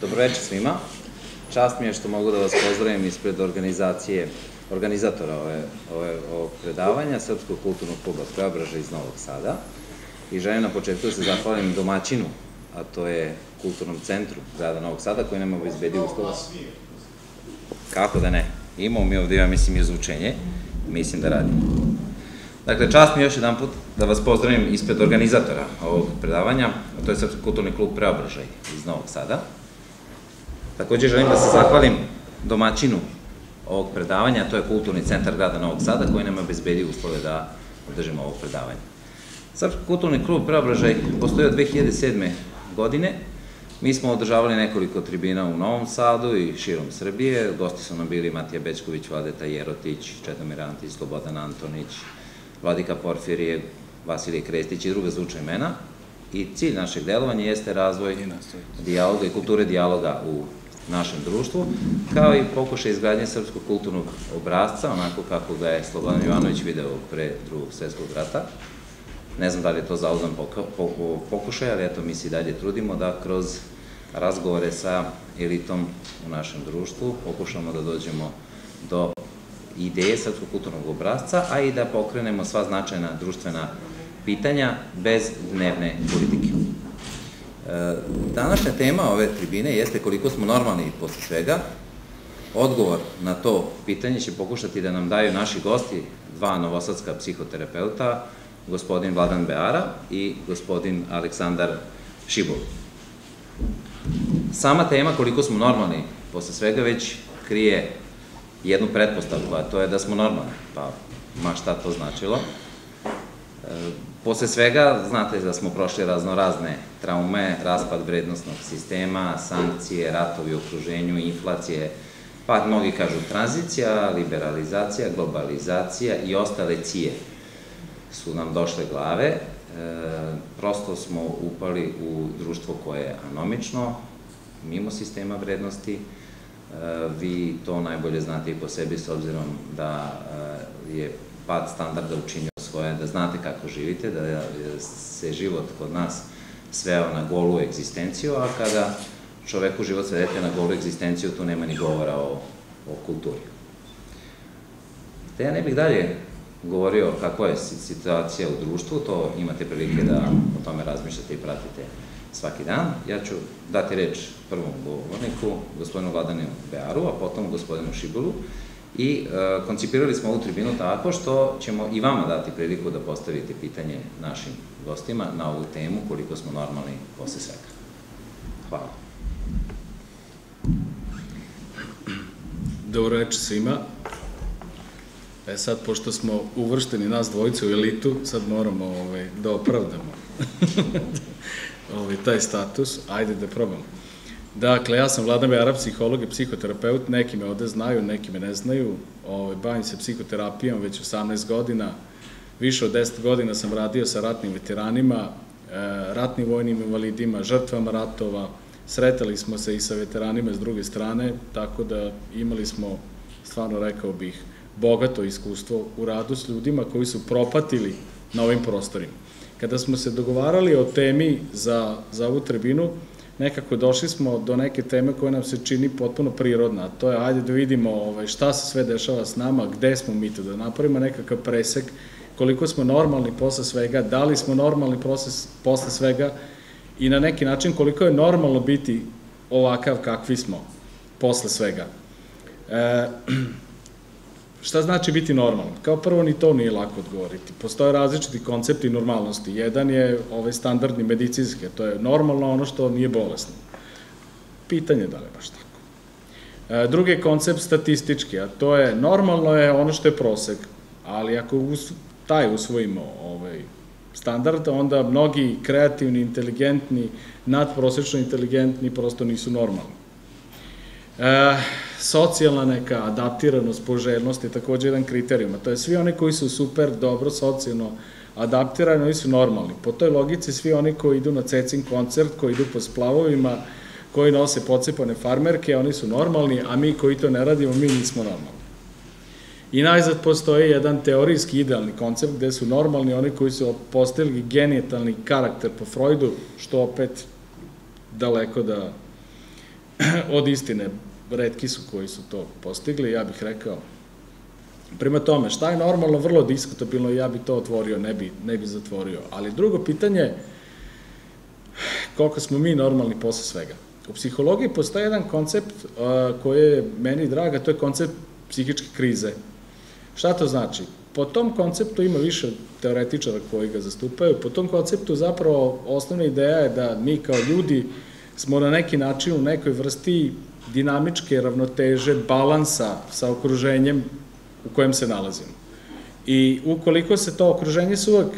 Dobroveče svima. Čast mi je što mogu da vas pozdravim ispred organizacije, organizatora ovog predavanja Srpskog kulturnog kluba Preobraža iz Novog Sada. I želim na početku da se zahvalim domaćinu, a to je kulturnom centru grada Novog Sada koji nam obezbedi uslova. Kako da ne? Imamo mi ovde, ja mislim, izvučenje. Mislim da radimo. Dakle, čast mi još jedan put da vas pozdravim ispred organizatora ovog predavanja, a to je Srpski kulturni klub Preobražaj iz Novog Sada. Takođe želim da se zahvalim domaćinu ovog predavanja, to je Kulturni centar grada Novog Sada, koji nam obezbedi uslove da održimo ovo predavanje. Srpski kulturni klub Preobražaj postoji od 2007. godine. Mi smo održavali nekoliko tribina u Novom Sadu i širom Srbije. Gosti su nam bili Matija Bečković, Vladeta Jerotić, Čedomir Antić, Slobodan Antonić, Vladika Porfirije, Vasilije Krestić i druga zvučna imena. I cilj našeg delovanja jeste razvoj dijaloga i kulture dijaloga u našem društvu, kao i pokušaj izgradnje srpskog kulturnog obrazca, onako kako ga je Slobodan Jovanović video pre drugog svetskog rata. Ne znam da li je to zaudan pokušaj, ali eto mi se i dalje trudimo da kroz razgovore sa elitom u našem društvu pokušamo da dođemo do ideje srpskog kulturnog obrazca, a i da pokrenemo sva značajna društvena pitanja bez dnevne politike. E, današnja tema ove tribine jeste koliko smo normalni posle svega. Odgovor na to pitanje će pokušati da nam daju naši gosti, dva novosadska psihoterapeuta, gospodin Vladan Beara i gospodin Aleksandar Šibol. Sama tema koliko smo normalni posle svega već krije jednu pretpostavku, a to je da smo normalni, pa ma šta to značilo. E, posle svega, znate da smo prošli razno razne traume, raspad vrednostnog sistema, sankcije, ratovi u okruženju, inflacije, pa mnogi kažu tranzicija, liberalizacija, globalizacija i ostale cije su nam došle glave. E, prosto smo upali u društvo koje je anomično, mimo sistema vrednosti, Eh, vi to najbolje znate i po sebi s obzirom da eh, je pad standarda učinio svoje, da znate kako živite, da se život kod nas sveo na golu egzistenciju, a kada čoveku život svedete na golu egzistenciju, tu nema ni govora o, o kulturi. Te ja ne bih dalje govorio kakva je situacija u društvu, to imate prilike da o tome razmišljate i pratite svaki dan. Ja ću dati reč prvom govorniku, gospodinu Vladaninu Bearu, a potom gospodinu Šibulu. I e, koncipirali smo ovu tribinu tako što ćemo i vama dati priliku da postavite pitanje našim gostima na ovu temu koliko smo normalni posle svega. Hvala. Dobro večer svima. E sad, pošto smo uvršteni nas dvojice u elitu, sad moramo ovaj, da opravdamo ovaj, taj status. Ajde da probamo. Dakle, ja sam Vladan Beara, psiholog i psihoterapeut, neki me ovde znaju, neki me ne znaju, ovaj, bavim se psihoterapijom već 18 godina, više od 10 godina sam radio sa ratnim veteranima, e, ratnim vojnim invalidima, žrtvama ratova, sretali smo se i sa veteranima s druge strane, tako da imali smo, stvarno rekao bih, bogato iskustvo u radu s ljudima koji su propatili na ovim prostorima. Kada smo se dogovarali o temi za, za ovu tribinu, nekako došli smo do neke teme koja nam se čini potpuno prirodna, a to je ajde da vidimo ovaj, šta se sve dešava s nama, gde smo mi to, da napravimo nekakav presek, koliko smo normalni posle svega, da li smo normalni posle, posle svega i na neki način koliko je normalno biti ovakav kakvi smo posle svega. E, Šta znači biti normalan? Kao prvo ni to nije lako odgovoriti. Postoje različiti koncepti normalnosti. Jedan je ovaj standardni medicinski, to je normalno ono što nije bolesno. Pitanje da li baš tako. E, drugi je koncept statistički, a to je normalno je ono što je prosek, ali ako taj usvojimo ovaj, standard, onda mnogi kreativni, inteligentni, nadprosečno inteligentni prosto nisu normalni. E, socijalna neka adaptiranost, poželjnost je takođe jedan kriterijum, a to je svi oni koji su super, dobro, socijalno adaptirani, oni su normalni. Po toj logici svi oni koji idu na cecin koncert, koji idu po splavovima, koji nose pocepane farmerke, oni su normalni, a mi koji to ne radimo, mi nismo normalni. I najzad postoji jedan teorijski idealni koncept gde su normalni oni koji su postavili genitalni karakter po Freudu, što opet daleko da od istine redki su koji su to postigli, ja bih rekao. Prema tome, šta je normalno, vrlo diskutabilno, ja bi to otvorio, ne bi, ne bi zatvorio. Ali drugo pitanje, koliko smo mi normalni posle svega. U psihologiji postoji jedan koncept uh, koji je meni draga, to je koncept psihičke krize. Šta to znači? Po tom konceptu ima više teoretičara koji ga zastupaju. Po tom konceptu zapravo osnovna ideja je da mi kao ljudi smo na neki način u nekoj vrsti dinamičke ravnoteže, balansa sa okruženjem u kojem se nalazimo. I ukoliko se to okruženje se uvek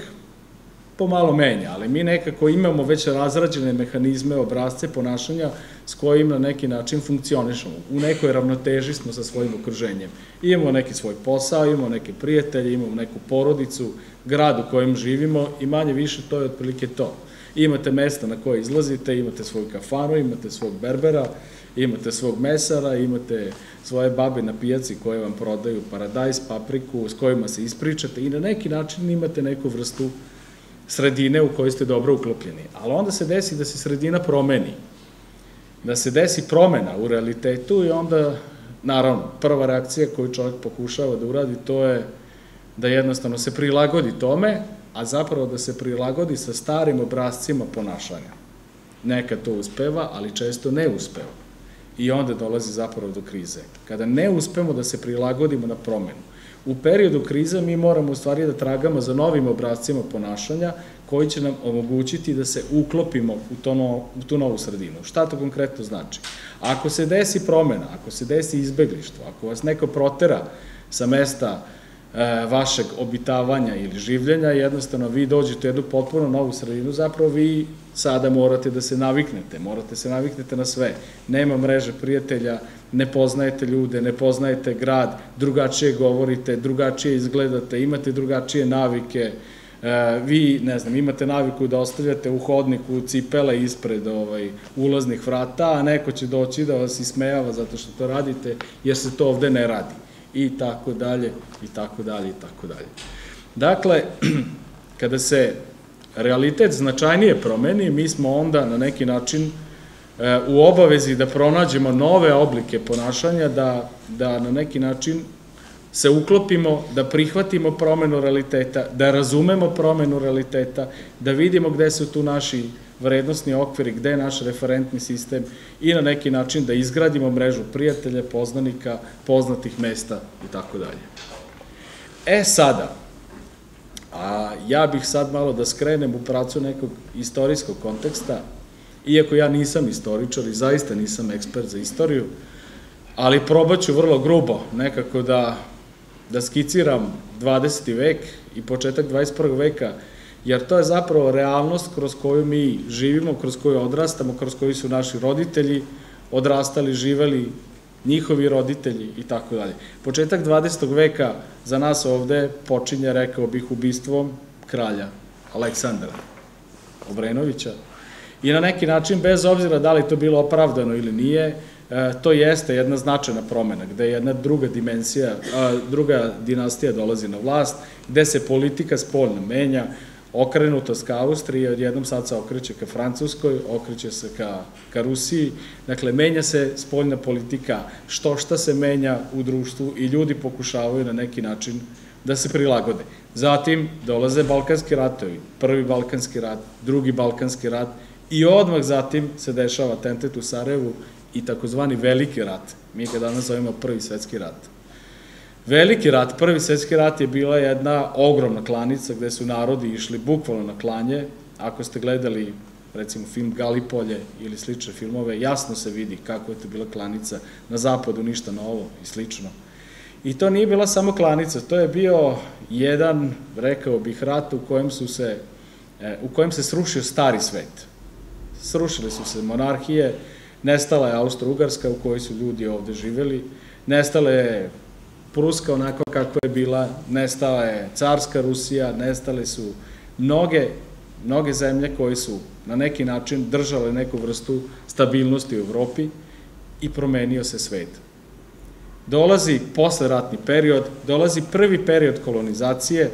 pomalo menja, ali mi nekako imamo već razrađene mehanizme, obrazce ponašanja s kojim na neki način funkcionišemo. U nekoj ravnoteži smo sa svojim okruženjem. Imamo neki svoj posao, imamo neke prijatelje, imamo neku porodicu, grad u kojem živimo i manje više to je otprilike to. Imate mesta na koje izlazite, imate svoju kafanu, imate svog berbera, imate svog mesara, imate svoje babe na pijaci koje vam prodaju paradajs, papriku, s kojima se ispričate i na neki način imate neku vrstu sredine u kojoj ste dobro uklopljeni. Ali onda se desi da se sredina promeni, da se desi promena u realitetu i onda, naravno, prva reakcija koju čovjek pokušava da uradi, to je da jednostavno se prilagodi tome, a zapravo da se prilagodi sa starim obrazcima ponašanja. Neka to uspeva, ali često ne uspeva. I onda dolazi zapravo do krize. Kada ne uspemo da se prilagodimo na promenu, u periodu krize mi moramo u stvari da tragamo za novim obrazcima ponašanja koji će nam omogućiti da se uklopimo u, to u tu novu sredinu. Šta to konkretno znači? Ako se desi promena, ako se desi izbeglištvo, ako vas neko protera sa mesta vašeg obitavanja ili življenja, jednostavno vi dođete u jednu potpuno novu sredinu, zapravo vi sada morate da se naviknete, morate se naviknete na sve. Nema mreže prijatelja, ne poznajete ljude, ne poznajete grad, drugačije govorite, drugačije izgledate, imate drugačije navike, e, vi, ne znam, imate naviku da ostavljate u hodniku cipele ispred ovaj, ulaznih vrata, a neko će doći da vas ismejava zato što to radite, jer se to ovde ne radi. I tako dalje, i tako dalje, i tako dalje. Dakle, kada se realitet značajnije promeni, mi smo onda na neki način E, u obavezi da pronađemo nove oblike ponašanja, da, da na neki način se uklopimo, da prihvatimo promenu realiteta, da razumemo promenu realiteta, da vidimo gde su tu naši vrednostni okviri, gde je naš referentni sistem i na neki način da izgradimo mrežu prijatelja, poznanika, poznatih mesta i tako dalje. E sada, a ja bih sad malo da skrenem u pracu nekog istorijskog konteksta, iako ja nisam istoričar i zaista nisam ekspert za istoriju, ali probat ću vrlo grubo nekako da, da skiciram 20. vek i početak 21. veka, jer to je zapravo realnost kroz koju mi živimo, kroz koju odrastamo, kroz koju su naši roditelji odrastali, živeli, njihovi roditelji i tako dalje. Početak 20. veka za nas ovde počinje, rekao bih, ubistvom kralja Aleksandra Obrenovića, I na neki način, bez obzira da li to bilo opravdano ili nije, e, to jeste jedna značajna promena, gde jedna druga dimenzija, druga dinastija dolazi na vlast, gde se politika spoljno menja, okrenutost ka Austriji, odjednom sad se okreće ka Francuskoj, okreće se ka, ka Rusiji, dakle, menja se spoljna politika, što šta se menja u društvu i ljudi pokušavaju na neki način da se prilagode. Zatim dolaze Balkanski ratovi, prvi Balkanski rat, drugi Balkanski rat, I odmah zatim se dešava atentet u Sarajevu i takozvani veliki rat. Mi ga danas zovemo prvi svetski rat. Veliki rat, prvi svetski rat je bila jedna ogromna klanica gde su narodi išli bukvalno na klanje. Ako ste gledali recimo film Galipolje ili slične filmove, jasno se vidi kako je to bila klanica na zapadu, ništa novo i slično. I to nije bila samo klanica, to je bio jedan, rekao bih, rat u kojem su se, e, u kojem se srušio stari svet Srušile su se monarhije, nestala je Austro-Ugarska u kojoj su ljudi ovde živeli, nestala je Pruska onako kako je bila, nestala je carska Rusija, nestale su mnoge, mnoge zemlje koje su na neki način držale neku vrstu stabilnosti u Evropi i promenio se svet. Dolazi posleratni period, dolazi prvi period kolonizacije,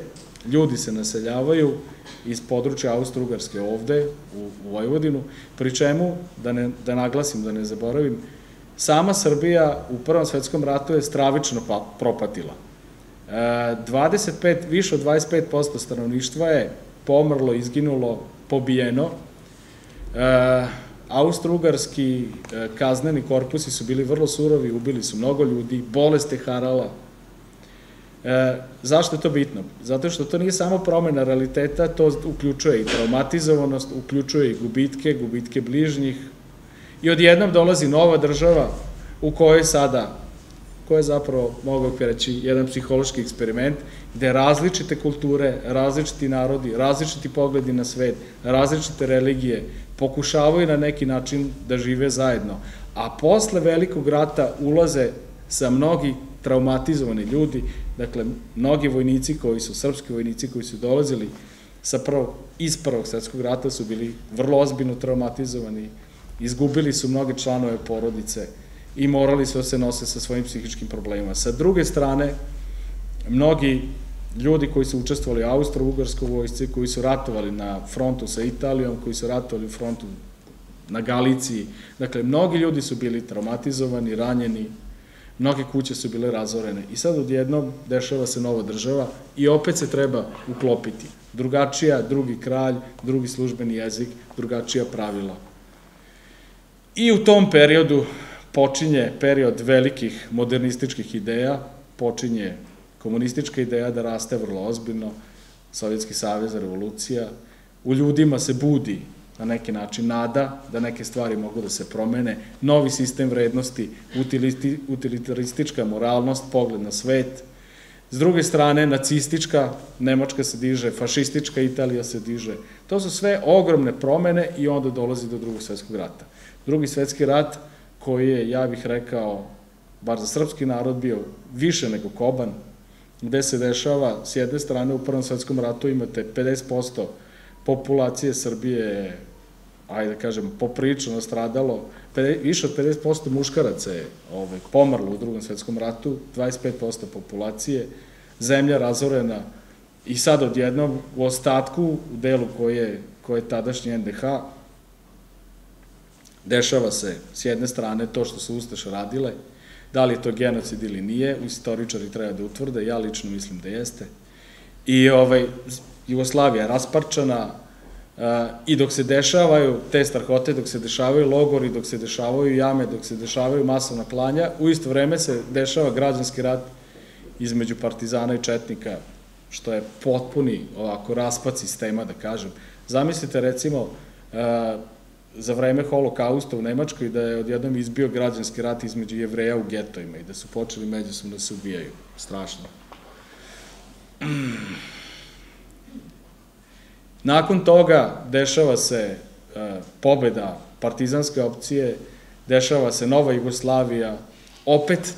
ljudi se naseljavaju iz područja Austro-Ugarske ovde, u, Vojvodinu, pri čemu, da, ne, da naglasim, da ne zaboravim, sama Srbija u Prvom svetskom ratu je stravično pa, propatila. E, 25, više od 25% stanovništva je pomrlo, izginulo, pobijeno. E, Austro-Ugarski e, kazneni korpusi su bili vrlo surovi, ubili su mnogo ljudi, bolest je harala, E, zašto je to bitno? Zato što to nije samo promena realiteta, to uključuje i traumatizovanost, uključuje i gubitke, gubitke bližnjih. I odjednom dolazi nova država u kojoj sada, koja je zapravo, mogu reći, jedan psihološki eksperiment, gde različite kulture, različiti narodi, različiti pogledi na svet, različite religije pokušavaju na neki način da žive zajedno. A posle velikog rata ulaze sa mnogi traumatizovani ljudi, dakle, mnogi vojnici koji su, srpski vojnici koji su dolazili sa prvog, iz prvog svetskog rata su bili vrlo ozbiljno traumatizovani, izgubili su mnoge članove porodice i morali su da se nose sa svojim psihičkim problemima. Sa druge strane, mnogi ljudi koji su učestvovali u Austro-Ugarskoj vojsci, koji su ratovali na frontu sa Italijom, koji su ratovali u frontu na Galiciji, dakle, mnogi ljudi su bili traumatizovani, ranjeni, Mnoge kuće su bile razorene i sad odjednom dešava se nova država i opet se treba uklopiti. Drugačija, drugi kralj, drugi službeni jezik, drugačija pravila. I u tom periodu počinje period velikih modernističkih ideja, počinje komunistička ideja da raste vrlo ozbiljno, Sovjetski savez, revolucija, u ljudima se budi na neki način nada da neke stvari mogu da se promene, novi sistem vrednosti, utilitaristička moralnost, pogled na svet. S druge strane, nacistička, Nemačka se diže, fašistička Italija se diže. To su sve ogromne promene i onda dolazi do drugog svetskog rata. Drugi svetski rat koji je, ja bih rekao, bar za srpski narod bio više nego koban, gde se dešava, s jedne strane u Prvom svetskom ratu imate 50% populacije Srbije ajde da kažem, poprično nastradalo, više od 50% muškaraca je ovaj, pomrlo u drugom svetskom ratu, 25% populacije, zemlja razorena i sad odjednom u ostatku, u delu koje, koje je tadašnji NDH, dešava se s jedne strane to što su Ustaše radile, da li je to genocid ili nije, istoričari treba da utvrde, ja lično mislim da jeste. I ovaj, Jugoslavija je rasparčana, I dok se dešavaju te strahote, dok se dešavaju logori, dok se dešavaju jame, dok se dešavaju masovna klanja, u isto vreme se dešava građanski rat između partizana i četnika, što je potpuni ovako raspad sistema, da kažem. Zamislite recimo za vreme holokausta u Nemačkoj da je odjednom izbio građanski rat između jevreja u getojima i da su počeli međusobno da se ubijaju. Strašno. Nakon toga dešava se e, pobeda partizanske opcije, dešava se Nova Jugoslavija, opet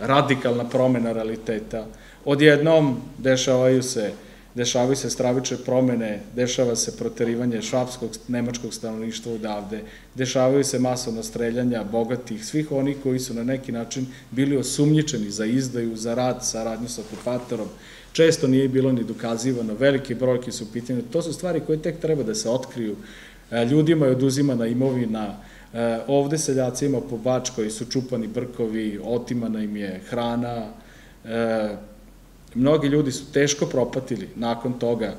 radikalna promena realiteta. Odjednom dešavaju se dešavaju se stravične promene, dešava se proterivanje švapskog, nemačkog stanovništva odavde, dešavaju se masovna streljanja bogatih, svih onih koji su na neki način bili osumnjičeni za izdaju, za rad, saradnju sa okupatorom, često nije bilo ni dokazivano, velike brojke su pitanje, to su stvari koje tek treba da se otkriju, e, ljudima je oduzimana imovina, e, ovde seljacima po Bačkoj su čupani brkovi, otimana im je hrana, e, mnogi ljudi su teško propatili nakon toga,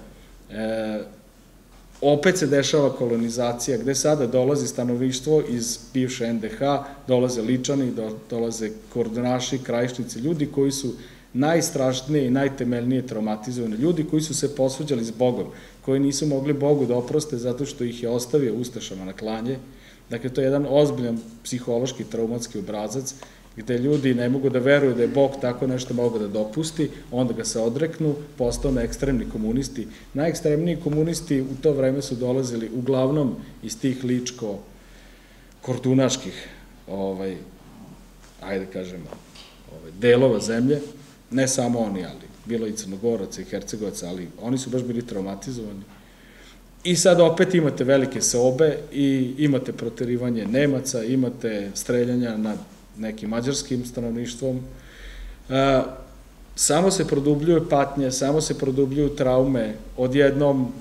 opet se dešava kolonizacija, gde sada dolazi stanovištvo iz bivše NDH, dolaze ličani, dolaze koordinaši, krajišnici, ljudi koji su najstrašnije i najtemeljnije traumatizovane ljudi koji su se posveđali s Bogom, koji nisu mogli Bogu da oproste zato što ih je ostavio Ustašama na klanje. Dakle, to je jedan ozbiljan psihološki traumatski obrazac gde ljudi ne mogu da veruju da je Bog tako nešto mogo da dopusti, onda ga se odreknu, postao na ekstremni komunisti. Najekstremniji komunisti u to vreme su dolazili uglavnom iz tih ličko-kordunaških, ovaj, ajde kažemo, ovaj, delova zemlje, ne samo oni, ali bilo i Crnogoraca i Hercegovaca, ali oni su baš bili traumatizovani. I sad opet imate velike sobe i imate proterivanje Nemaca, imate streljanja nad nekim mađarskim stanovništvom. samo se produbljuju patnje, samo se produbljuju traume, odjednom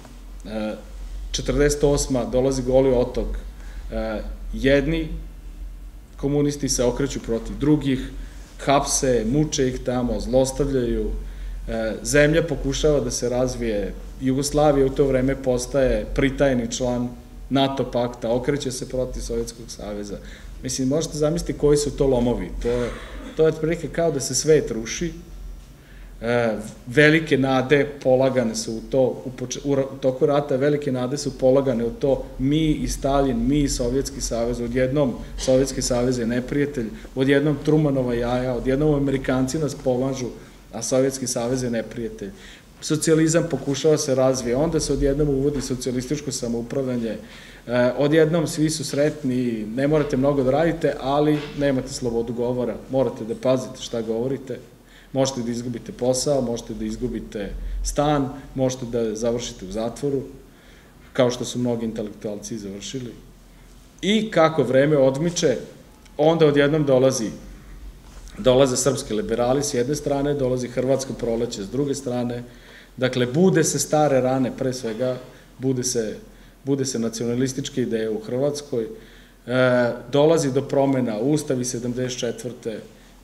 48. dolazi goli otok, jedni komunisti se okreću protiv drugih, hapse, muče ih tamo, zlostavljaju, zemlja pokušava da se razvije, Jugoslavija u to vreme postaje pritajni član NATO pakta, okreće se protiv Sovjetskog saveza. Mislim, možete zamisliti koji su to lomovi. To je, to je otprilike kao da se svet ruši, e, velike nade polagane su u to, u, u, u toku rata velike nade su polagane u to, mi i Stalin, mi i Sovjetski savez, odjednom Sovjetski savez je neprijatelj, odjednom Trumanova jaja, odjednom Amerikanci nas pomažu, a Sovjetski savez je neprijatelj. Socijalizam pokušava se razvije, onda se odjednom uvodi socijalističko samoupravljanje, e, odjednom svi su sretni, ne morate mnogo da radite, ali nemate slobodu govora, morate da pazite šta govorite, možete da izgubite posao, možete da izgubite stan, možete da završite u zatvoru, kao što su mnogi intelektualci završili. I kako vreme odmiče, onda odjednom dolazi dolaze srpski liberali s jedne strane, dolazi hrvatsko proleće s druge strane, Dakle, bude se stare rane, pre svega, bude se, bude se nacionalističke ideje u Hrvatskoj, e, dolazi do promena u Ustavi 74.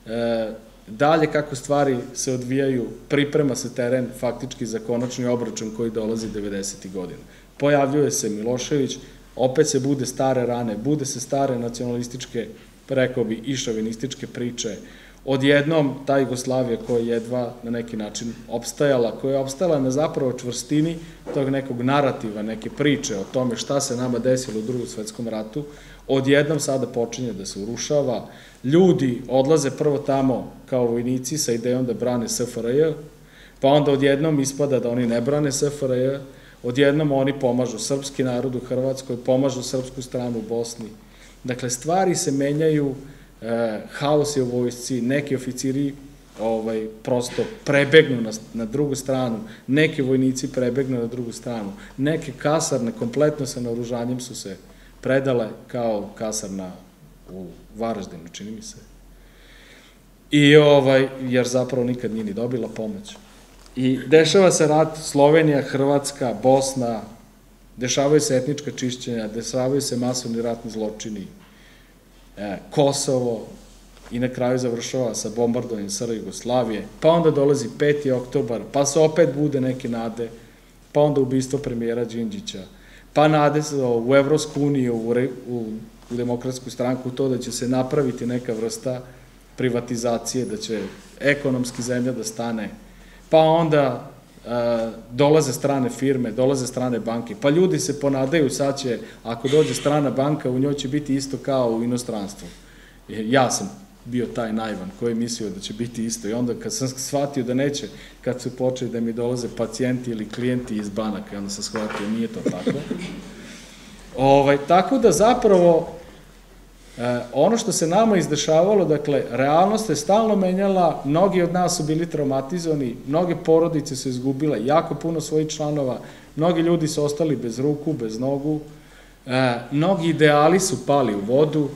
E, dalje kako stvari se odvijaju, priprema se teren faktički za konačni obračun koji dolazi 90. godina. Pojavljuje se Milošević, opet se bude stare rane, bude se stare nacionalističke, rekao bi, i priče, odjednom ta Jugoslavija koja je jedva na neki način opstajala, koja je opstajala na zapravo čvrstini tog nekog narativa, neke priče o tome šta se nama desilo u drugom svetskom ratu, odjednom sada počinje da se urušava, ljudi odlaze prvo tamo kao vojnici sa idejom da brane SFRJ, pa onda odjednom ispada da oni ne brane SFRJ, odjednom oni pomažu srpski narod u Hrvatskoj, pomažu srpsku stranu u Bosni. Dakle, stvari se menjaju, e, haos je u vojsci, neki oficiri ovaj, prosto prebegnu na, na drugu stranu, neki vojnici prebegnu na drugu stranu, neke kasarne kompletno sa naoružanjem su se predale kao kasarna u Varaždinu, čini mi se. I ovaj, jer zapravo nikad nije ni dobila pomoć. I dešava se rat Slovenija, Hrvatska, Bosna, dešavaju se etnička čišćenja, dešavaju se masovni ratni zločini, Kosovo i na kraju završava sa bombardovanjem SR Jugoslavije, pa onda dolazi 5. oktobar, pa se opet bude neke nade, pa onda ubistvo premijera Đinđića, pa nade u Evropsku uniju, u, u demokratsku stranku, to da će se napraviti neka vrsta privatizacije, da će ekonomski zemlja da stane, pa onda dolaze strane firme, dolaze strane banke, pa ljudi se ponadaju, sad će, ako dođe strana banka, u njoj će biti isto kao u inostranstvu. Ja sam bio taj naivan koji je mislio da će biti isto i onda kad sam shvatio da neće, kad su počeli da mi dolaze pacijenti ili klijenti iz banaka, onda sam shvatio nije to tako. Ovaj, tako da zapravo E, ono što se nama izdešavalo, dakle, realnost je stalno menjala, mnogi od nas su bili traumatizovani, mnoge porodice su izgubile jako puno svojih članova, mnogi ljudi su ostali bez ruku, bez nogu, e, mnogi ideali su pali u vodu,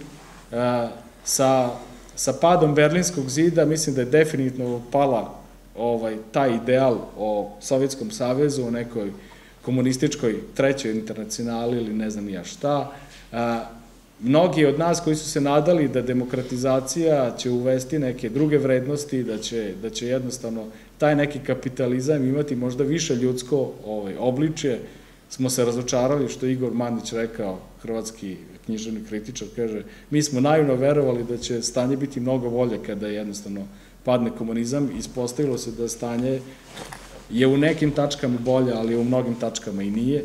e, sa, sa padom Berlinskog zida mislim da je definitivno pala ovaj, taj ideal o Sovjetskom savezu, o nekoj komunističkoj trećoj internacionali ili ne znam ja šta, mnogi od nas koji su se nadali da demokratizacija će uvesti neke druge vrednosti, da će, da će jednostavno taj neki kapitalizam imati možda više ljudsko ovaj, obličje, smo se razočarali što Igor Mandić rekao, hrvatski književni kritičar, kaže, mi smo naivno verovali da će stanje biti mnogo bolje kada jednostavno padne komunizam, ispostavilo se da stanje je u nekim tačkama bolje, ali u mnogim tačkama i nije.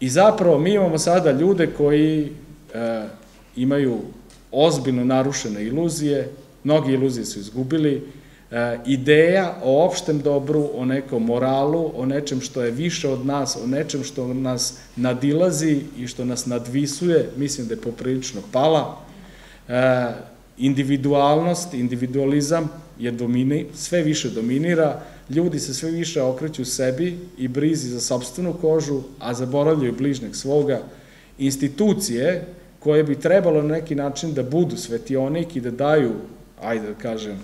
I zapravo mi imamo sada ljude koji e, imaju ozbiljno narušene iluzije, mnogi iluzije su izgubili, e, ideja o opštem dobru, o nekom moralu, o nečem što je više od nas, o nečem što nas nadilazi i što nas nadvisuje, mislim da je poprilično pala. E, individualnost, individualizam je domini, sve više dominira, ljudi se sve više okreću sebi i brizi za sobstvenu kožu, a zaboravljaju bližnjeg svoga. Institucije, koje bi trebalo na neki način da budu svetionik i da daju, ajde da kažem,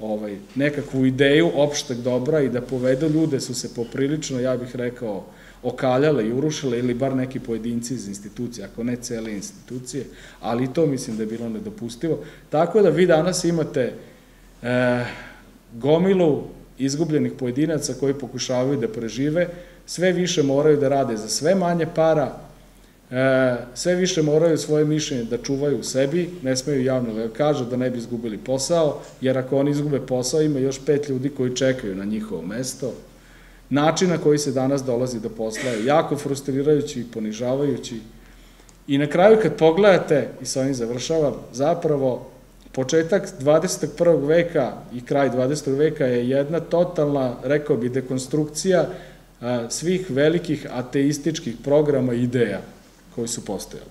ovaj, nekakvu ideju opšteg dobra i da povedu ljude su se poprilično, ja bih rekao, okaljale i urušile ili bar neki pojedinci iz institucije, ako ne cele institucije, ali to mislim da je bilo nedopustivo. Tako da vi danas imate e, gomilu izgubljenih pojedinaca koji pokušavaju da prežive, sve više moraju da rade za sve manje para, sve više moraju svoje mišljenje da čuvaju u sebi, ne smeju javno da kažu da ne bi izgubili posao, jer ako oni izgube posao ima još pet ljudi koji čekaju na njihovo mesto. Način na koji se danas dolazi do posla je jako frustrirajući i ponižavajući. I na kraju kad pogledate, i sa ovim završavam, zapravo početak 21. veka i kraj 20. veka je jedna totalna, rekao bi, dekonstrukcija svih velikih ateističkih programa i ideja koji su postojali.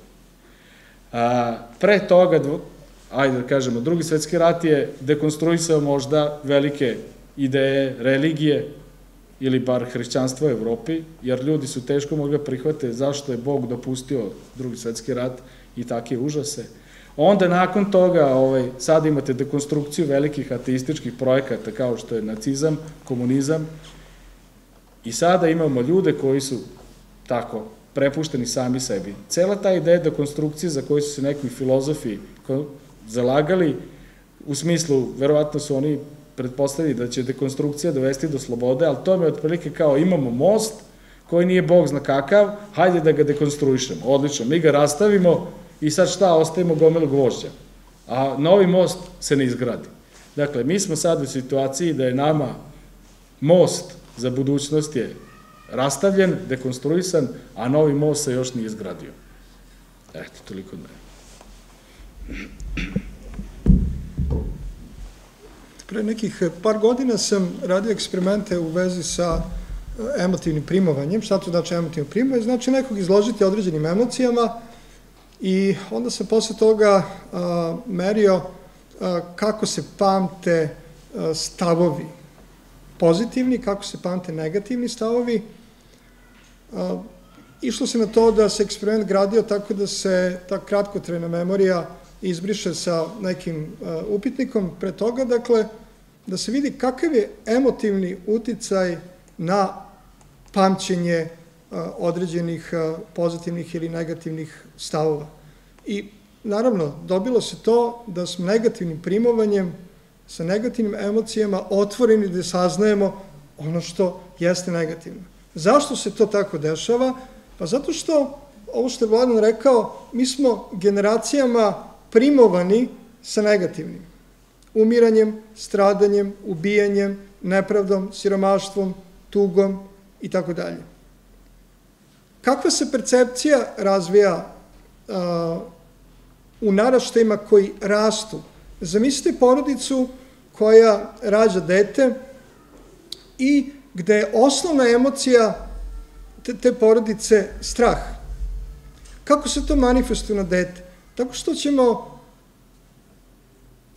A, pre toga, ajde da kažemo, drugi svetski rat je dekonstruisao možda velike ideje, religije, ili bar hrišćanstvo u Evropi, jer ljudi su teško mogli da prihvate zašto je Bog dopustio drugi svetski rat i takve užase. Onda nakon toga, ovaj, sad imate dekonstrukciju velikih ateističkih projekata kao što je nacizam, komunizam, i sada imamo ljude koji su tako prepušteni sami sebi. Cela ta ideja dekonstrukcije za koju su se neki filozofi zalagali, u smislu, verovatno su oni pretpostavili da će dekonstrukcija dovesti do slobode, ali to je otprilike kao imamo most koji nije bog zna kakav, hajde da ga dekonstruišemo. Odlično, mi ga rastavimo i sad šta, ostavimo gomilu gvožđa. A novi most se ne izgradi. Dakle, mi smo sad u situaciji da je nama most za budućnost je rastavljen, dekonstruisan, a novi most se još nije izgradio. Eto, toliko od mene. Pre nekih par godina sam radio eksperimente u vezi sa e, emotivnim primovanjem. Šta to znači emotivno primovanje? Znači nekog izložiti određenim emocijama i onda sam posle toga a, merio kako se pamte stavovi pozitivni, kako se pamte negativni stavovi. Išlo se na to da se eksperiment gradio tako da se ta kratkotrena memorija izbriše sa nekim upitnikom pre toga, dakle, da se vidi kakav je emotivni uticaj na pamćenje određenih pozitivnih ili negativnih stavova. I naravno, dobilo se to da smo negativnim primovanjem sa negativnim emocijama otvoreni da saznajemo ono što jeste negativno. Zašto se to tako dešava? Pa zato što, ovo što je Vladan rekao, mi smo generacijama primovani sa negativnim. Umiranjem, stradanjem, ubijanjem, nepravdom, siromaštvom, tugom i tako dalje. Kakva se percepcija razvija u naraštajima koji rastu? Zamislite porodicu koja rađa dete i gde je osnovna emocija te, te porodice strah. Kako se to manifestuje na dete? Tako što ćemo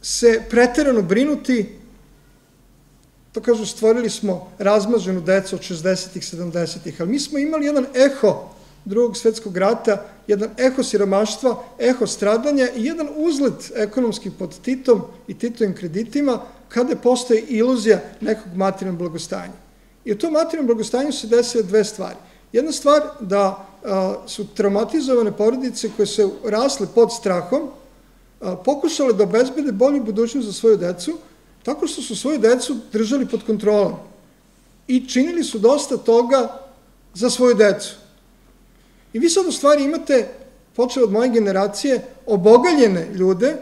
se preterano brinuti, to kažu, stvorili smo razmaženu decu od 60-ih, 70-ih, ali mi smo imali jedan eho drugog svetskog rata, jedan eho siromaštva, eho stradanja i jedan uzlet ekonomski pod Titom i Titovim kreditima, kada postoje iluzija nekog materijalnog blagostanja. I u tom materijalnom blagostanju se desile dve stvari. Jedna stvar da su traumatizovane porodice koje se rasle pod strahom, pokušale da obezbede bolju budućnost za svoju decu, tako što su svoju decu držali pod kontrolom. I činili su dosta toga za svoju decu. I vi sad u stvari imate, počeo od moje generacije, obogaljene ljude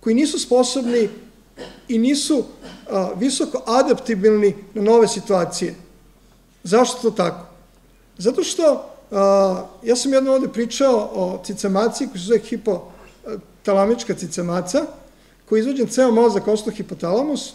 koji nisu sposobni i nisu a, visoko adaptibilni na nove situacije. Zašto to tako? Zato što, a, ja sam jedno ovde pričao o cicamaci koji se zove hipotalamička cicamaca, koji je izvođen ceo mozak, ostao hipotalamus,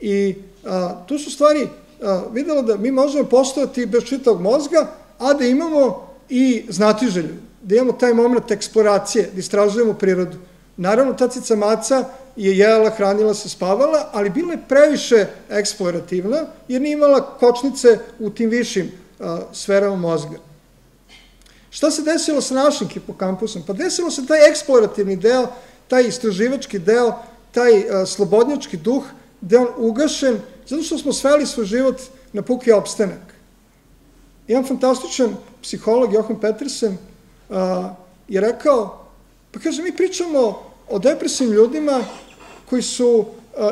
i a, tu su stvari a, videla da mi možemo postojati bez čitavog mozga, a da imamo i znatiželju, da imamo taj moment eksploracije, da istražujemo prirodu. Naravno, ta cicamaca je jela, hranila se, spavala, ali bila je previše eksplorativna, jer nije imala kočnice u tim višim a, sferama mozga. Šta se desilo sa našim hipokampusom? Pa desilo se taj eksplorativni deo, taj istraživački deo, taj a, slobodnjački duh, gde on ugašen, zato što smo sveli svoj život na puki opstanak. Jedan fantastičan psiholog, Johan Petersen, a, je rekao, pa kaže, mi pričamo o depresivnim ljudima koji su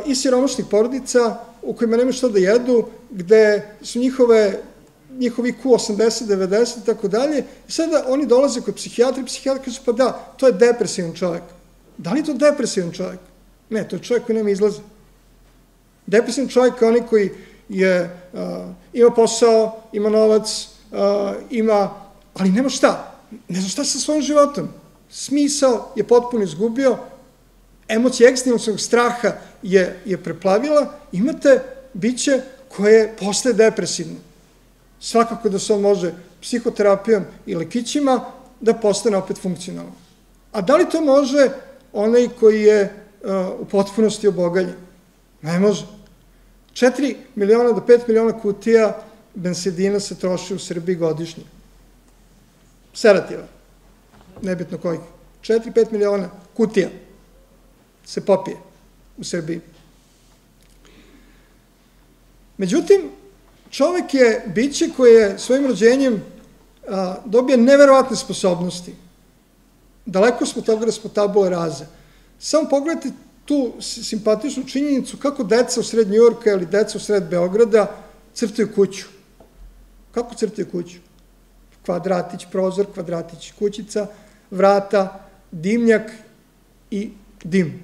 iz siromašnih porodica, u kojima nema šta da jedu, gde su njihove njihovi Q 80, 90 i tako dalje. I sada oni dolaze kod psihijatra i psihijatra kažu, pa da, to je depresivan čovjek. Da li je to depresivan čovjek? Ne, to je čovjek koji nema izlaza. Depresivan čovjek je onaj koji je, uh, ima posao, ima novac, uh, ima, ali nema šta. Ne zna šta sa svojim životom. Smisao je potpuno izgubio, emocija ekstremnog straha je, je preplavila, imate biće koje postaje depresivno. Svakako da se on može psihoterapijom i lekićima da postane opet funkcionalno. A da li to može onaj koji je uh, u potpunosti obogaljen? Ne može. 4 miliona do 5 miliona kutija bensedina se troši u Srbiji godišnje. Serativa. Nebitno kojih. 4-5 miliona kutija se popije u Srbiji. Međutim, čovek je biće koje je svojim rođenjem dobije neverovatne sposobnosti. Daleko smo toga da smo tabule raze. Samo pogledajte tu simpatičnu činjenicu kako deca u sred Njujorka ili deca u sred Beograda crtaju kuću. Kako crtaju kuću? Kvadratić prozor, kvadratić kućica, vrata, dimnjak i dim.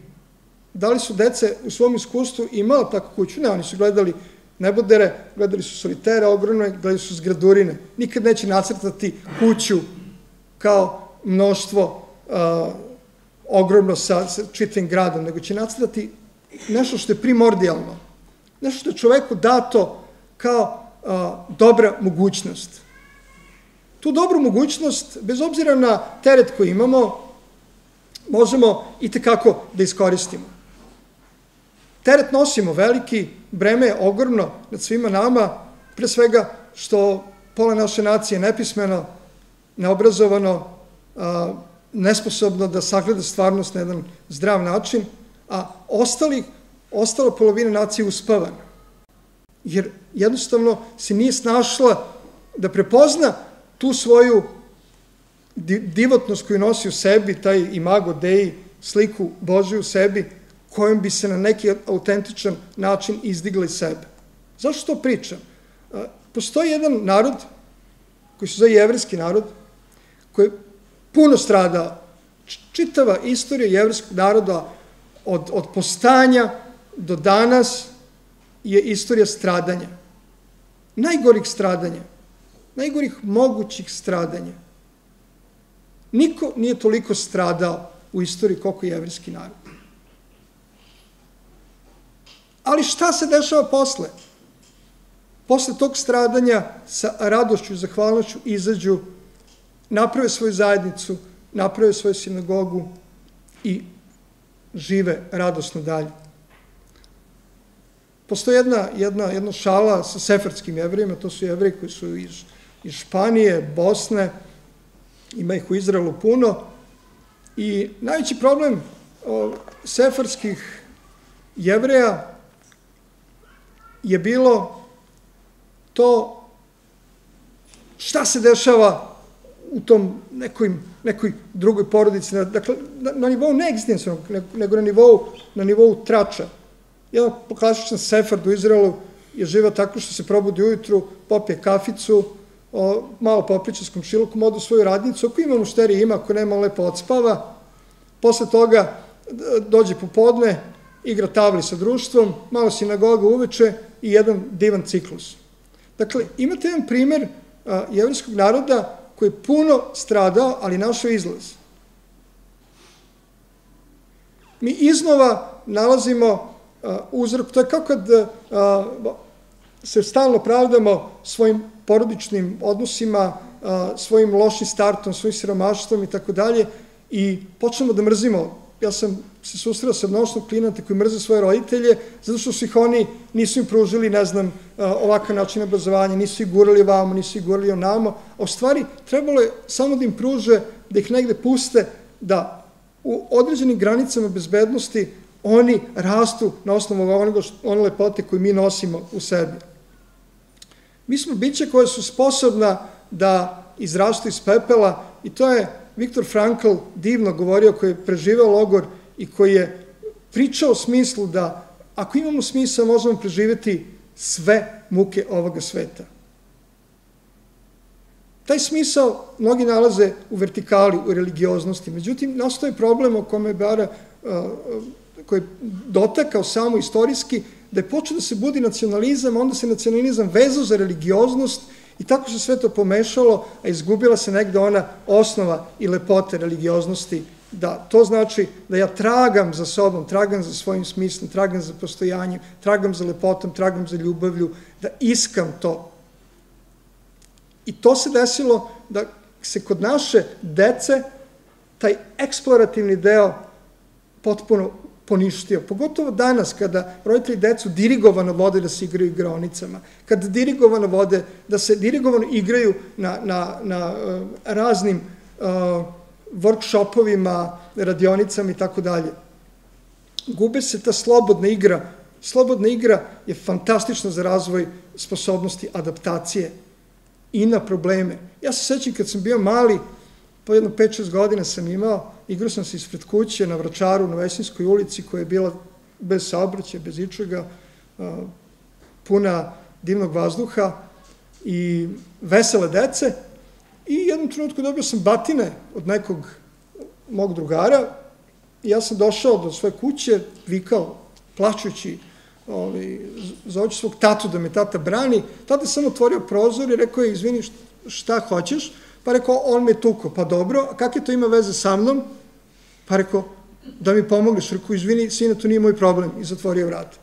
Da li su dece u svom iskustvu imala takvu kuću? Ne, oni su gledali nebodere, gledali su solitere ogromne, gledali su zgradurine. Nikad neće nacrtati kuću kao mnoštvo ogromno sa, čitavim gradom, nego će nacrtati nešto što je primordijalno, nešto što je čoveku dato kao dobra mogućnost. Tu dobru mogućnost, bez obzira na teret koji imamo, možemo i tekako da iskoristimo. Teret nosimo veliki, breme je ogromno nad svima nama, pre svega što pola naše nacije nepismeno, neobrazovano, nesposobno da sagleda stvarnost na jedan zdrav način, a ostali, ostala polovina nacije uspavana. Jer jednostavno se nije snašla da prepozna tu svoju divotnost koju nosi u sebi, taj imago Dei, sliku Božju u sebi, kojom bi se na neki autentičan način izdigli sebe. Zašto to pričam? Postoji jedan narod, koji se zove jevrijski narod, koji je puno stradao. Čitava istorija jevrijskog naroda od, od postanja do danas je istorija stradanja. Najgorih stradanja. Najgorih mogućih stradanja. Niko nije toliko stradao u istoriji koliko je jevrijski narod. Ali šta se dešava posle? Posle tog stradanja sa radošću zahvalnošću izađu, naprave svoju zajednicu, naprave svoju sinagogu i žive radosno dalje. Postoje jedna, jedna, šala sa seferskim jevrijima, to su jevreji koji su iz, iz Španije, Bosne, ima ih u Izraelu puno, i najveći problem o, seferskih jevreja je bilo to šta se dešava u tom nekoj, nekoj drugoj porodici, dakle, na, na nivou ne egzistencijalnog, nego na nivou, na nivou trača. Jedan klasičan sefard u Izraelu je živa tako što se probudi ujutru, popije kaficu, o, malo popriča s komšilukom, ode u svoju radnicu, ako ima mušteri ima, ako nema, lepo odspava, posle toga dođe popodne, igra tavli sa društvom, malo sinagoga uveče i jedan divan ciklus. Dakle, imate jedan primer a, naroda koji je puno stradao, ali našao izlaz. Mi iznova nalazimo uzrok, to je kao kad se stalno pravdamo svojim porodičnim odnosima, svojim lošim startom, svojim siromaštvom i tako dalje i počnemo da mrzimo ja sam se susreo sa mnoštvom klinata koji mrze svoje roditelje, zato što su ih oni, nisu im pružili, ne znam, ovakav način obrazovanja, nisu ih gurali vamo, nisu ih gurali onamo, a u stvari trebalo je samo da im pruže, da ih negde puste, da u određenim granicama bezbednosti oni rastu na osnovu onoga, one lepote koje mi nosimo u sebi. Mi smo biće koje su sposobna da izrastu iz pepela i to je Viktor Frankl divno govorio koji je preživeo logor i koji je pričao o smislu da ako imamo smisla možemo preživeti sve muke ovoga sveta. Taj smisao mnogi nalaze u vertikali, u religioznosti. Međutim, nastoje problem o kome je Bara, koji je dotakao samo istorijski, da je počeo da se budi nacionalizam, onda se nacionalizam vezao za religioznost i tako se sve to pomešalo, a izgubila se negde ona osnova i lepote religioznosti, da to znači da ja tragam za sobom, tragam za svojim smislom, tragam za postojanjem, tragam za lepotom, tragam za ljubavlju, da iskam to. I to se desilo da se kod naše dece taj eksplorativni deo potpuno poništio. Pogotovo danas kada roditelji decu dirigovano vode da se igraju igraonicama, kada dirigovano vode, da se dirigovano igraju na, na, na uh, raznim uh, workshopovima, radionicama i tako dalje. Gube se ta slobodna igra. Slobodna igra je fantastična za razvoj sposobnosti adaptacije i na probleme. Ja se sećam kad sam bio mali, po jedno 5-6 godina sam imao, igrao sam se ispred kuće na Vračaru, na Vesinskoj ulici, koja je bila bez saobraćaja, bez ičega, puna divnog vazduha i vesele dece. I jednom trenutku dobio sam batine od nekog mog drugara ja sam došao do svoje kuće, vikao, plaćući, ovaj, zoveć svog tatu da me tata brani. Tada sam otvorio prozor i rekao je, izvini, šta hoćeš? Pa rekao, on me tuko. Pa dobro, a kakve to ima veze sa mnom? Pa rekao, da mi pomogliš. Rekao, izvini, sine, to nije moj problem. I zatvorio vrat.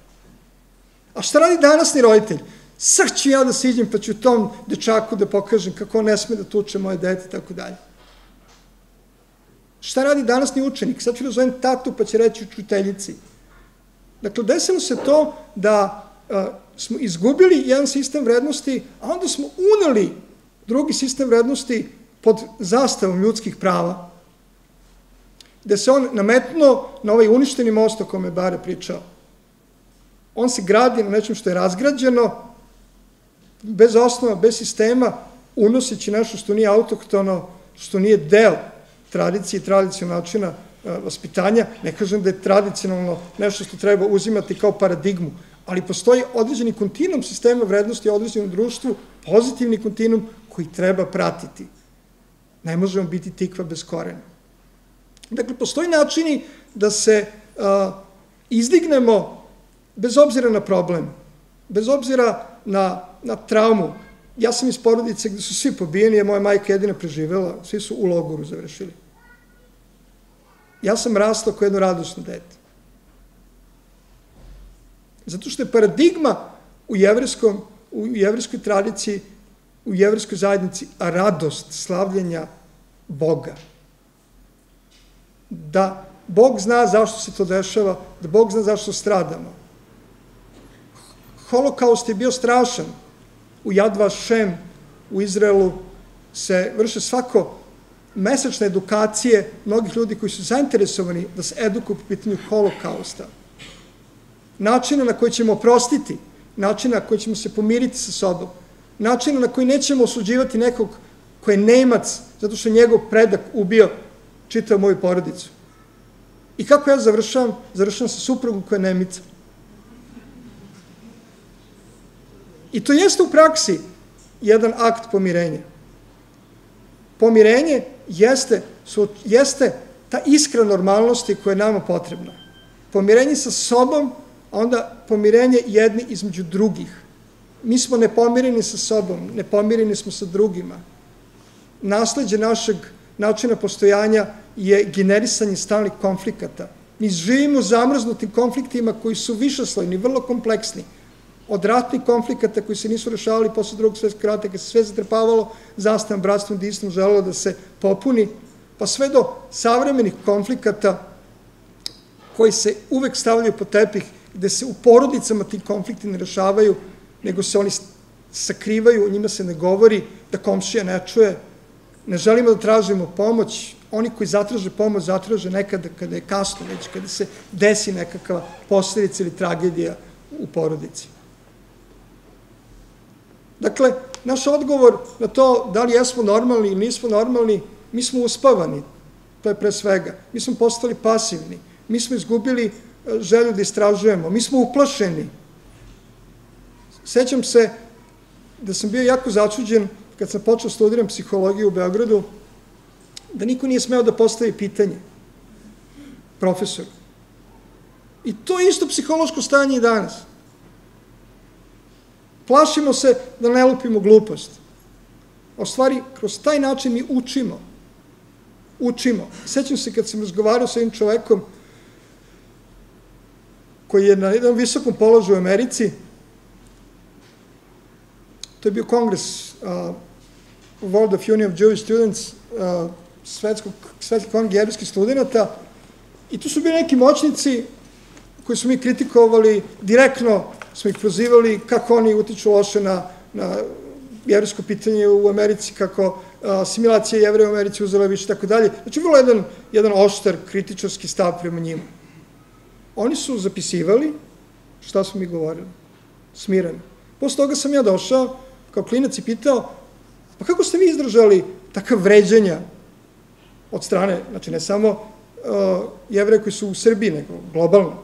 A šta radi danasni roditelj? Srh ću ja da siđem, pa ću tom dečaku da pokažem kako ne sme da tuče moje dete, tako dalje. Šta radi danasni učenik? Sad ću da zovem tatu, pa će reći učiteljici. Dakle, desilo se to da a, smo izgubili jedan sistem vrednosti, a onda smo uneli drugi sistem vrednosti pod zastavom ljudskih prava, gde se on nametno na ovaj uništeni most o kome Bare pričao. On se gradi na nečem što je razgrađeno, bez osnova, bez sistema, unoseći nešto što nije autohtono, što nije deo tradicije i tradicionalnog načina vaspitanja. Ne kažem da je tradicionalno nešto što treba uzimati kao paradigmu, ali postoji određeni kontinuum sistema vrednosti u određenom društvu, pozitivni kontinuum koji treba pratiti. Ne možemo biti tikva bez korena. Dakle, postoji načini da se a, izdignemo bez obzira na problem, bez obzira na, na traumu. Ja sam iz porodice gde su svi pobijeni, je moja majka jedina preživela, svi su u logoru završili. Ja sam rastao kao jedno radosno dete. Zato što je paradigma u, jevrijskom, u jevrijskoj tradiciji, u jevrijskoj zajednici, radost slavljenja Boga. Da Bog zna zašto se to dešava, da Bog zna zašto stradamo. Holokaust je bio strašan. U Jadva Šem u Izraelu se vrše svako mesečne edukacije mnogih ljudi koji su zainteresovani da se edukuju po pitanju holokausta. Načina na koji ćemo oprostiti, načina na koji ćemo se pomiriti sa sobom, načina na koji nećemo osuđivati nekog ko je Nemac, zato što je njegov predak ubio čitav moju porodicu. I kako ja završavam? Završavam sa suprugom koja je Nemica. I to jeste u praksi jedan akt pomirenja. Pomirenje jeste, su, jeste ta iskra normalnosti koja je nama potrebna. Pomirenje sa sobom, a onda pomirenje jedni između drugih. Mi smo nepomireni sa sobom, nepomireni smo sa drugima. Nasledđe našeg načina postojanja je generisanje stalnih konflikata. Mi živimo u zamrznutim konfliktima koji su višeslojni, vrlo kompleksni od ratnih konflikata koji se nisu rešavali posle drugog svetskog rata, kada se sve zatrpavalo zastavom, bratstvom, distom, želelo da se popuni, pa sve do savremenih konflikata koji se uvek stavljaju po tepih, gde se u porodicama ti konflikti ne rešavaju, nego se oni sakrivaju, njima se ne govori, da komšija ne čuje, ne želimo da tražimo pomoć, oni koji zatraže pomoć, zatraže nekada kada je kasno, već kada se desi nekakva posledica ili tragedija u porodici. Dakle, naš odgovor na to da li jesmo normalni ili nismo normalni, mi smo uspavani, to je pre svega. Mi smo postali pasivni, mi smo izgubili e, želju da istražujemo, mi smo uplašeni. Sećam se da sam bio jako začuđen kad sam počeo studiram psihologiju u Beogradu, da niko nije smeo da postavi pitanje profesoru. I to je isto psihološko stanje i danas. Plašimo se da ne lupimo glupost. O stvari, kroz taj način mi učimo. Učimo. Sećam se kad sam razgovarao sa jednim čovekom koji je na jednom visokom položaju u Americi, to je bio kongres uh, World of Union of Jewish Students, uh, svetskog, svetskog kongres jevrijskih studenta, i tu su bili neki moćnici koji su mi kritikovali, direktno smo ih prozivali kako oni utiču loše na, na jevrijsko pitanje u Americi, kako asimilacija jevreja u Americi uzela više, tako dalje. Znači, vrlo jedan, jedan oštar, kritičarski stav prema njima. Oni su zapisivali šta smo mi govorili, smireno. Posle toga sam ja došao, kao klinac i pitao, pa kako ste vi izdržali takav vređanja od strane, znači ne samo uh, jevreja koji su u Srbiji, nego globalno.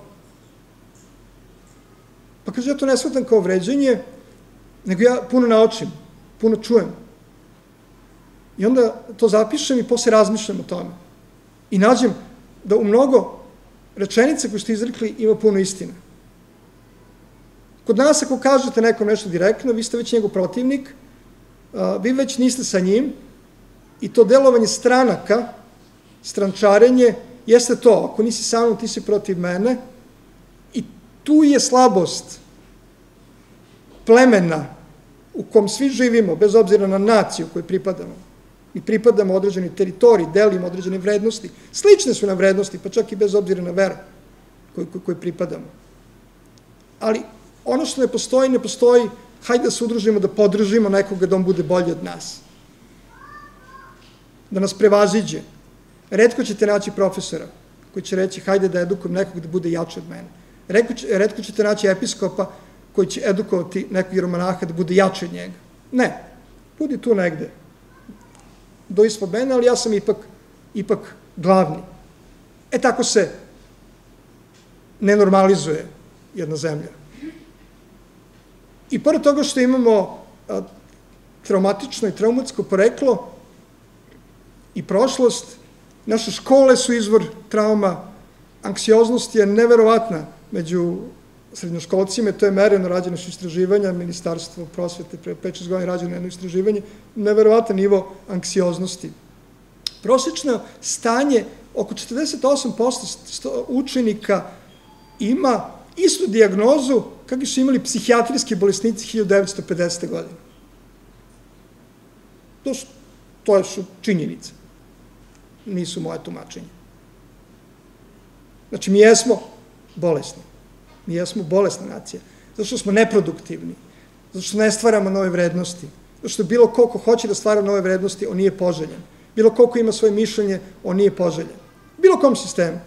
Pa kaže, ja to ne shvatam kao vređanje, nego ja puno naučim, puno čujem. I onda to zapišem i posle razmišljam o tome. I nađem da u mnogo rečenica koje ste izrekli ima puno istine. Kod nas ako kažete nekom nešto direktno, vi ste već njegov protivnik, vi već niste sa njim i to delovanje stranaka, strančarenje, jeste to, ako nisi sa mnom, ti si protiv mene i tu je slabost plemena u kom svi živimo, bez obzira na naciju koju pripadamo. Mi pripadamo određeni teritoriji, delimo određene vrednosti, slične su na vrednosti, pa čak i bez obzira na veru koju, koju pripadamo. Ali ono što ne postoji, ne postoji, hajde da se udružimo, da podržimo nekoga da on bude bolji od nas. Da nas prevaziđe. Redko ćete naći profesora koji će reći, hajde da edukujem nekog da bude jači od mene. Redko, ćete naći episkopa koji će edukovati nekog jeromonaha da bude jači od njega. Ne, budi tu negde. Do ispod mene, ali ja sam ipak, ipak glavni. E tako se ne normalizuje jedna zemlja. I pored toga što imamo traumatično i traumatsko poreklo i prošlost, naše škole su izvor trauma, anksioznost je neverovatna među srednjoškolcima, to je mereno, rađene su istraživanja, Ministarstvo prosvete pre 5-6 godina rađeno jedno istraživanje, neverovatan nivo anksioznosti. Prosečno stanje, oko 48% učenika ima istu diagnozu kakvi su imali psihijatrijski bolesnici 1950. godine. To su, to su činjenice. Nisu moje tumačenje. Znači, mi jesmo bolesni. Mi jesmo bolesna nacija. Zato što smo neproduktivni. Zato što ne stvaramo nove vrednosti. Zato što bilo koliko hoće da stvara nove vrednosti, on nije poželjen. Bilo koliko ima svoje mišljenje, on nije poželjen. Bilo kom sistemu.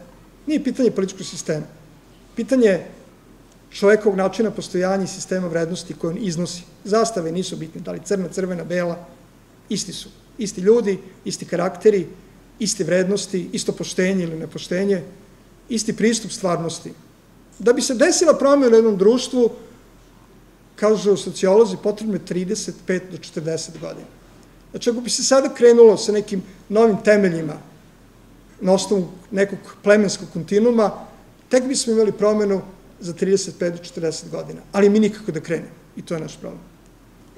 Nije pitanje političkog sistema. Pitanje čovekovog načina postojanja i sistema vrednosti koje on iznosi. Zastave nisu bitne, da li crna, crvena, bela, isti su. Isti ljudi, isti karakteri, iste vrednosti, isto poštenje ili nepoštenje, isti pristup stvarnosti. Da bi se desila promjena u jednom društvu, kažu sociolozi, potrebno je 35 do 40 godina. Znači, ako bi se sada krenulo sa nekim novim temeljima na osnovu nekog plemenskog kontinuma, tek bismo imali promenu za 35 do 40 godina. Ali mi nikako da krenemo. I to je naš problem.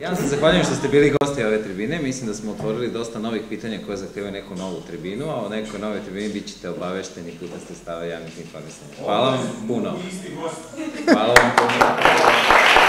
Ja vam se zahvaljujem što ste bili gosti ove tribine. Mislim da smo otvorili dosta novih pitanja koje zahtevaju neku novu tribinu, a o nekoj nove tribini bit ćete obavešteni puta ste stava javnih informisanja. Hvala vam puno. Hvala vam puno.